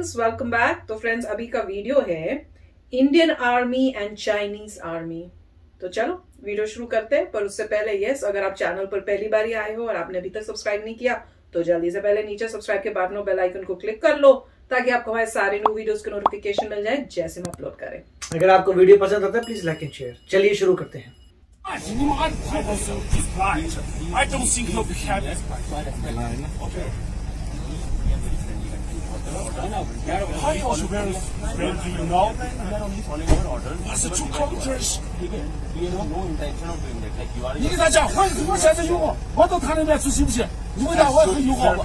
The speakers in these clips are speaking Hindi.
फ्रेंड्स वेलकम बैक तो फ्रेंड्स अभी का वीडियो है Indian army and Chinese army तो चलो वीडियो शुरू करते हैं पर उससे पहले यस yes, अगर आप चैनल पर पहली बार आए हो और आपने अभी तक सब्सक्राइब नहीं किया तो जल्दी से पहले नीचे सब्सक्राइब के बाद बेल आइकन को क्लिक कर लो ताकि आपको हमारे सारे न्यू वीडियोस के नोटिफिकेशन मिल जाए जैसे हम अपलोड करें। अगर आपको वीडियो पसंद आता है प्लीज़ लाइक एंड शेयर चलिए शुरू करते हैं। I don't think you'll be happy. Okay. How you also very friendly, you know? What's the two countries? 你跟他讲，我我现在有我，我到他那边去行不行？你问他我很友好。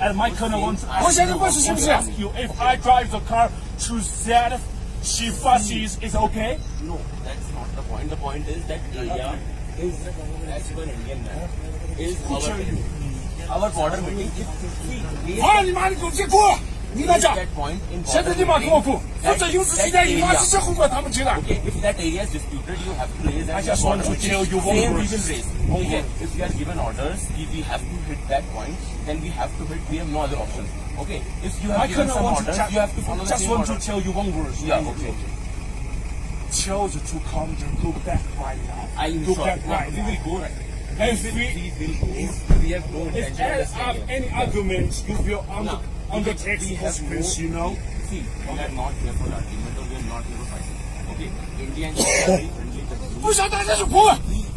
And my colonel wants. 我现在过去行不行？You, if I drive the car to that she facies, is okay? No, that's not the point. The point is that area is, as per Indian man, is our, our border meeting. If we reach that point in border meeting, that, that area, okay, if that area is disputed, you have to raise that. I just want to tell you one Same we will raise. Okay, if we are given orders, if we have to hit that point, then we have to hit. We have no other option. Okay, if you have I given some orders, you have to follow the just want order. to tell you one word. Yeah, okay. Children to come to look back right now. I look sure. back right. We will go right. If we, we will go have no. If I have any arguments, you feel I'm no, the, tax consequence, you know. See, we are not here for argument or we are not here for fighting. Okay, India and are very friendly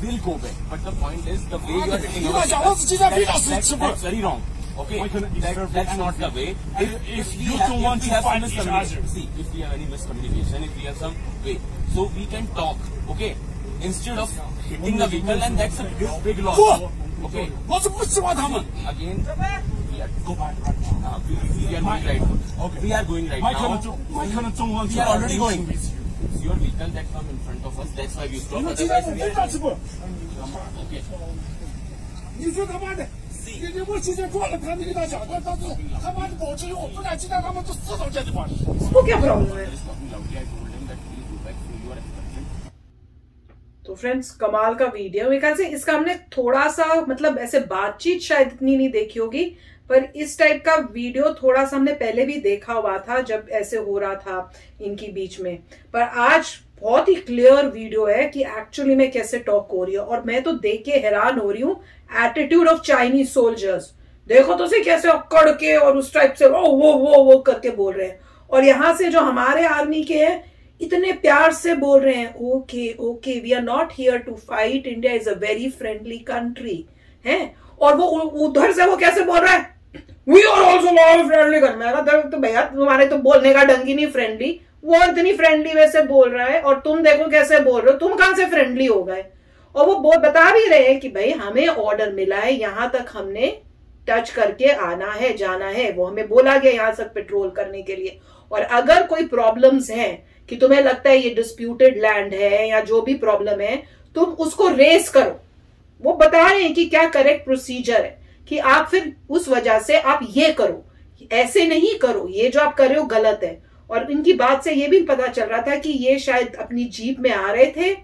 We will go back. But the point is, the way you are taking our that's, that's, that's very wrong. Okay, that, that's not the way. If, if we you have, two want to have fight each other. See, if we have any miscommunication, if we have some way, so we can talk, okay? Instead of hitting the vehicle and that's a big, big loss. Okay. Not supposed to what happened. Again, we are go back. Uh, we, we are going right now. Okay. We are going right my now. Chong, my Chong, we are already going. It's your vehicle that come in front of us. That's why we stop. Otherwise, we are going. Okay. You should come on. 你你我今天过了，他那个大小，他他他妈的保持，我不敢进到他们这四种阶级管理。不给不了我们。तो friends कमाल का वीडियो मेरे ख्याल से इसका हमने थोड़ा सा मतलब ऐसे बातचीत शायद इतनी नहीं देखी होगी, पर इस टाइप का वीडियो थोड़ा सा हमने पहले भी देखा हुआ था जब ऐसे हो रहा था इनकी बीच में. पर आज बहुत ही क्लियर वीडियो है कि एक्चुअली में कैसे टॉक हो रही है और मैं तो देख के हैरान हो रही हूँ एटीट्यूड ऑफ़ चाइनीज़ सोल्जर्स देखो तो सही कैसे अकड़ के और उस टाइप से वो वो वो वो करके बोल रहे हैं. और यहाँ से जो हमारे आर्मी के हैं इतने प्यार से बोल रहे हैं okay okay we are not here to fight India is a very friendly country है? और वो उधर से वो कैसे बोल रहा है? We are also very friendly तो भैया, तुम्हारे तो बोलने का ढंग ही नहीं फ्रेंडली वो इतनी फ्रेंडली वैसे बोल रहा है, और तुम देखो कैसे बोल रहे हो। तुम कहाँ से फ्रेंडली हो गए? और वो बहुत बता भी रहे हैं कि, भाई, हमें ऑर्डर मिला है, यहाँ तक हमने टच करके आना है, जाना है, वो हमें बोला गया यहाँ तक पेट्रोल करने के लिए। और अगर कोई प्रॉब्लम्स हैं कि तुम्हें लगता है ये डिस्प्यूटेड लैंड है या जो भी प्रॉब्लम है, तुम उसको रेस करो। वो बता रहे हैं कि क्या करेक्ट प्रोसीजर है कि आप फिर उस वजह से आप ये करो। ऐसे नहीं करो, ये जो आप कर रहे हो गलत है। और इनकी बात से ये भी पता चल रहा था कि ये शायद अपनी जीप में आ रहे थे।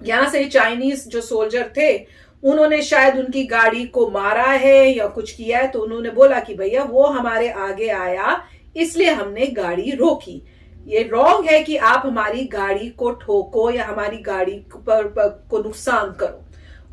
यहाँ से चाइनीज़ जो सोल्जर थे उन्होंने शायद उनकी गाड़ी को मारा है या कुछ किया है तो उन्होंने बोला कि भैया वो हमारे आगे आया इसलिए हमने गाड़ी रोकी। ये रॉन्ग है कि आप हमारी गाड़ी को ठोको या हमारी गाड़ी पर, पर को नुकसान करो।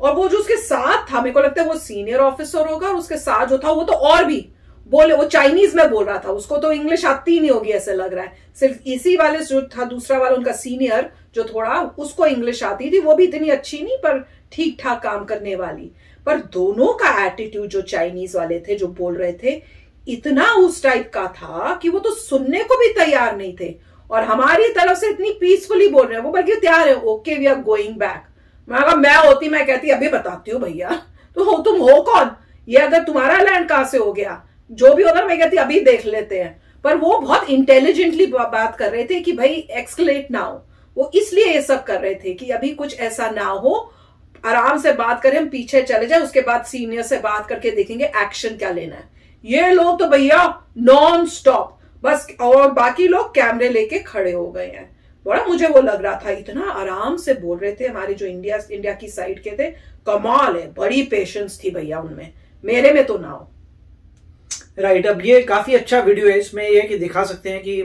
और वो जो उसके साथ था मेरे को लगता है वो सीनियर ऑफिसर होगा और उसके साथ जो था वो तो और भी बोले, वो चाइनीज़ में बोल रहा था, उसको तो इंग्लिश आती ही नहीं होगी ऐसे लग रहा है। सिर्फ़ इसी वाले जो था, दूसरा वाला उनका सीनियर जो थोड़ा, उसको इंग्लिश आती थी, वो भी इतनी अच्छी नहीं, पर ठीक ठाक काम करने वाली। पर दोनों का एटीट्यूड जो चाइनीज़ वाले थे, जो बोल रहे थे, इतना उस टाइप का था कि वो तो सुनने को भी तैयार नहीं थे। और हमारी तरफ़ से इतनी पीसफुली बोल रहे हैं, वो बल्कि तैयार है okay we are going back मैं मैं होती, मैं कहती, अभी बताती हूँ भैया। तो हो, तुम हो कौन? ये अगर तुम्हारा लैंड कहाँ से हो गया? जो भी होगा, मैं कहती अभी देख लेते हैं। पर वो बहुत इंटेलिजेंटली बात कर रहे थे कि भाई एक्सकलेट ना हो। वो इसलिए ये सब कर रहे थे कि अभी कुछ ऐसा ना हो। आराम से बात करें, हम पीछे चले जाए, उसके बाद सीनियर से बात करके देखेंगे एक्शन क्या लेना है। ये लोग तो भैया नॉन स्टॉप बस और बाकी लोग कैमरे लेके खड़े हो गए हैं। बड़ा मुझे वो लग रहा था, इतना आराम से बोल रहे थे हमारे जो इंडिया इंडिया की साइड के थे। कमाल है, बड़ी पेशेंस थी भैया उनमें। मेरे में तो ना हो। राइट अब ये काफ़ी अच्छा वीडियो है इसमें ये कि दिखा सकते हैं कि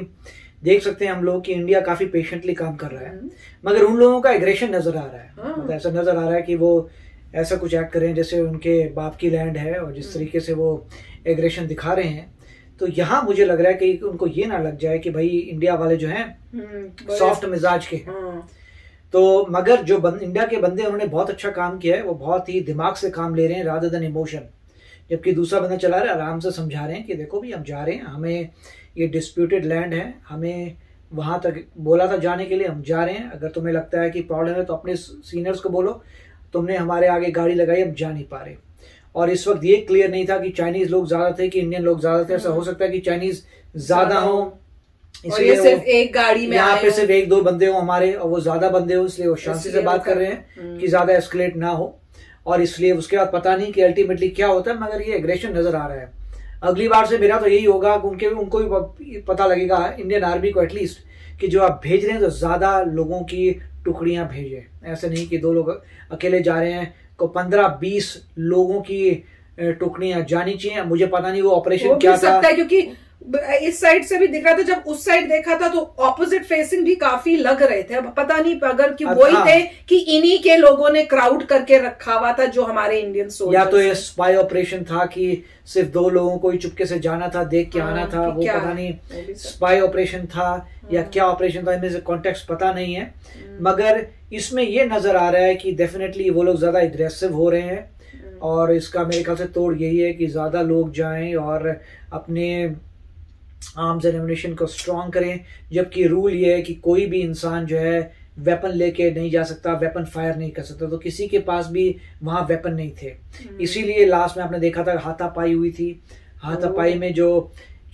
देख सकते हैं हम लोग कि इंडिया काफ़ी पेशेंटली काम कर रहा है। मगर उन लोगों का एग्रेशन नज़र आ रहा है। मतलब ऐसा नज़र आ रहा है कि वो ऐसा कुछ एक्ट कर जैसे उनके बाप की लैंड है और जिस तरीके से वो एग्रेशन दिखा रहे हैं। तो यहाँ मुझे लग रहा है कि उनको ये ना लग जाए कि भाई इंडिया वाले जो हैं हम्म, सॉफ्ट मिजाज के हैं। हाँ, तो मगर जो बंद, इंडिया के बंदे उन्होंने बहुत अच्छा काम किया है वो बहुत ही दिमाग से काम ले रहे हैं राधर देन इमोशन जबकि दूसरा बंदा चला रहा है आराम से समझा रहे हैं कि देखो भी हम जा रहे हैं हमें ये डिस्प्यूटेड लैंड है हमें वहाँ तक बोला था जाने के लिए हम जा रहे हैं। अगर तुम्हें लगता है कि प्रॉब्लम है तो अपने सीनियर्स को बोलो तुमने हमारे आगे गाड़ी लगाई हम जा नहीं पा रहे। और इस वक्त ये क्लियर नहीं था कि चाइनीज़ लोग ज़्यादा थे कि इंडियन लोग ज़्यादा थे ऐसा हो सकता है कि चाइनीज़ ज़्यादा हो। इसलिए सिर्फ़ एक गाड़ी में यहाँ पे सिर्फ़ एक दो बंदे हो हमारे और वो ज़्यादा बंदे हो इसलिए वो शांति से बात कर कर- रहे हैं हम्म। कि ज़्यादा एस्केलेट ना हो। और इसलिए उसके बाद पता नहीं कि अल्टीमेटली क्या होता है मगर ये एग्रेशन नज़र आ रहा है। अगली बार से मेरा तो यही होगा कि उनके उनको भी पता लगेगा इंडियन आर्मी को एटलीस्ट कि जो आप भेज रहे हैं तो ज़्यादा लोगों की टुकड़ियाँ भेजें। ऐसे नहीं कि दो लोग अकेले जा रहे हैं को पंद्रह बीस लोगों की टुकड़ियाँ जानी चाहिए। मुझे पता नहीं वो ऑपरेशन क्या था। सकता है क्योंकि इस साइड से भी दिख रहा था जब उस साइड देखा था तो ऑपोजिट फेसिंग भी काफ़ी लग रहे थे। अब पता नहीं अगर कि वही हाँ। थे कि इन्हीं के लोगों ने क्राउड करके रखा हुआ था जो हमारे इंडियन सोल्जर्स या तो ये स्पाई ऑपरेशन था कि सिर्फ़ दो लोगों को ही चुपके से जाना था देख के हाँ, आना था वो पता नहीं स्पाई ऑपरेशन था या क्या ऑपरेशन था इनमें से कॉन्टेक्स्ट पता नहीं है। मगर इसमें ये नज़र आ रहा है कि डेफिनेटली वो लोग ज़्यादा एग्रेसिव हो रहे हैं। और इसका मेरे ख्याल से तोड़ यही है कि ज़्यादा लोग जाएँ और अपने आर्म्स एंड एमिनेशन को स्ट्रॉन्ग करें जबकि रूल ये है कि कोई भी इंसान जो है वेपन लेके नहीं जा सकता वेपन फायर नहीं कर सकता। तो किसी के पास भी वहाँ वेपन नहीं थे। इसीलिए लास्ट में आपने देखा था हाथापाई हुई थी। हाथापाई में जो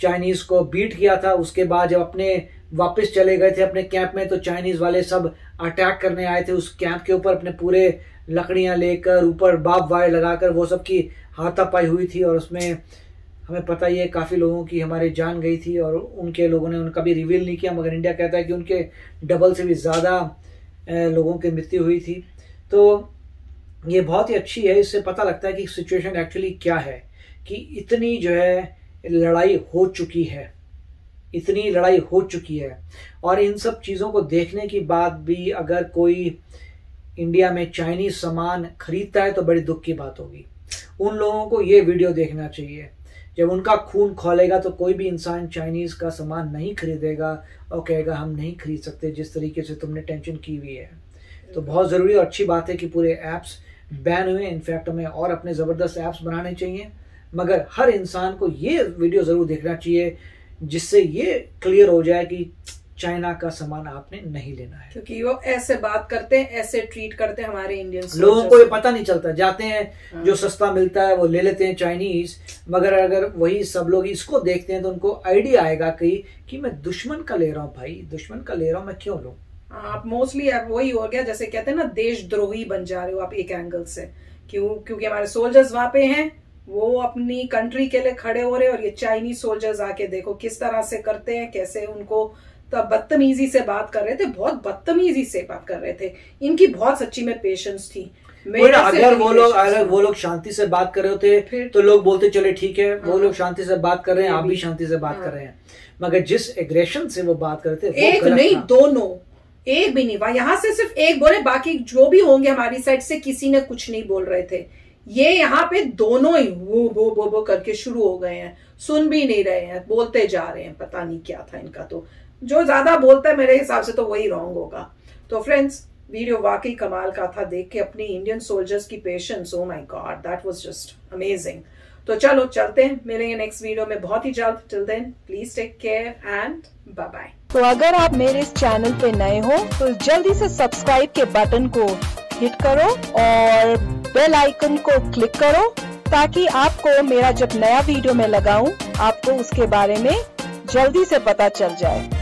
चाइनीज़ को बीट किया था उसके बाद जब अपने वापस चले गए थे अपने कैंप में तो चाइनीज़ वाले सब अटैक करने आए थे उस कैंप के ऊपर अपने पूरे लकड़ियाँ लेकर ऊपर बाप वायर लगाकर वो सब की हाथापाई हुई थी और उसमें हमें पता ही है, काफ़ी लोगों की हमारी जान गई थी और उनके लोगों ने उनका भी रिवील नहीं किया, मगर इंडिया कहता है कि उनके डबल से भी ज़्यादा लोगों की मृत्यु हुई थी। तो ये बहुत ही अच्छी है, इससे पता लगता है कि सिचुएशन एक्चुअली क्या है, कि इतनी जो है, लड़ाई हो चुकी है। इतनी लड़ाई हो चुकी है। और इन सब चीज़ों को देखने के बाद भी अगर कोई इंडिया में चाइनीज़ सामान खरीदता है तो बड़ी दुख की बात होगी। उन लोगों को ये वीडियो देखना चाहिए। जब उनका खून खोलेगा तो कोई भी इंसान चाइनीज़ का सामान नहीं खरीदेगा और कहेगा, हम नहीं खरीद सकते जिस तरीके से तुमने टेंशन की हुई है। तो बहुत ज़रूरी और अच्छी बात है कि पूरे ऐप्स बैन हुए इनफैक्ट हमें और अपने ज़बरदस्त ऐप्स बनाने चाहिए। मगर हर इंसान को ये वीडियो ज़रूर देखना चाहिए जिससे ये क्लियर हो जाए कि चाइना का सामान आपने नहीं लेना है। क्योंकि वो ऐसे बात करते हैं ऐसे ट्रीट करते हैं हमारे इंडियन लोगों को ये पता नहीं चलता। जाते हैं जो सस्ता मिलता है वो ले लेते हैं चाइनीज़ मगर अगर वही सब लोग इसको देखते हैं तो उनको आइडिया आएगा कि कि मैं दुश्मन का ले रहा हूँ भाई दुश्मन का ले रहा हूँ मैं क्यों लूँ? आप मोस्टली आप वही हो गया जैसे कहते हैं ना देशद्रोही बन जा रहे हो आप एक एंगल से। क्यों? क्योंकि हमारे सोल्जर्स वहाँ पे हैं वो अपनी कंट्री के लिए खड़े हो रहे और ये चाइनीज़ सोल्जर्स आके देखो किस तरह से करते हैं कैसे उनको तब बदतमीजी से बात कर रहे थे बहुत बदतमीजी से बात कर रहे थे। इनकी बहुत सच्ची में पेशेंस थी। अगर वो लोग अगर वो लोग शांति से बात कर रहे होते तो लोग बोलते चले ठीक है वो हाँ। लोग शांति से बात कर रहे हैं आप भी। शांति से बात हाँ। कर रहे हैं। मगर जिस एग्रेशन से वो बात करते एक नहीं दोनों एक भी नहीं वहाँ यहाँ से सिर्फ़ एक बोले बाकी जो भी होंगे हमारी साइड से किसी ने कुछ नहीं बोल रहे थे। ये यहाँ पे दोनों ही वो वो वो वो करके शुरू हो गए हैं। सुन भी नहीं रहे हैं बोलते जा रहे हैं पता नहीं क्या था इनका तो। जो ज़्यादा बोलता है, मेरे हिसाब से तो वही रॉन्ग होगा। तो फ्रेंड्स वीडियो वाकई कमाल का था, देख के अपनी इंडियन सोल्जर्स की patience oh my god that was just amazing तो चलो, चलते हैं, मिलेंगे नेक्स्ट वीडियो में बहुत ही जल्द। Till then please take care and bye bye तो अगर आप मेरे इस चैनल पे नए हो तो जल्दी से सब्सक्राइब के बटन को हिट करो और बेल आइकन को क्लिक करो, ताकि आपको मेरा जब नया वीडियो मैं लगाऊँ, आपको उसके बारे में जल्दी से पता चल जाए।